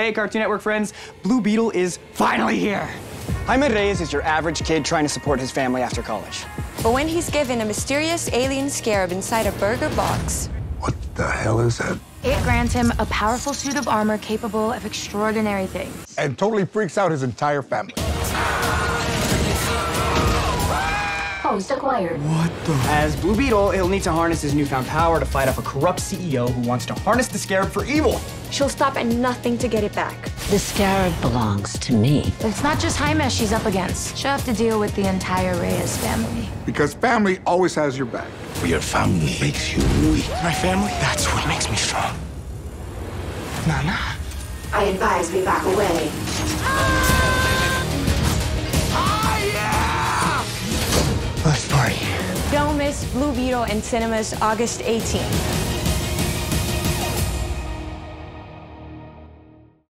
Hey, Cartoon Network friends, Blue Beetle is finally here. Jaime Reyes is your average kid trying to support his family after college. But when he's given a mysterious alien scarab inside a burger box, What the hell is that? It grants him a powerful suit of armor capable of extraordinary things. And totally freaks out his entire family. Host acquired. As Blue Beetle, he'll need to harness his newfound power to fight off a corrupt CEO who wants to harness the scarab for evil. she'll stop at nothing to get it back. The scarab belongs to me. It's not just Jaime she's up against. She'll have to deal with the entire Reyes family. Because family always has your back. Your family makes you weak. My family, that's what makes me strong. Nana. I advise we back away. Let's Don't miss Blue Beetle in cinemas August 18th.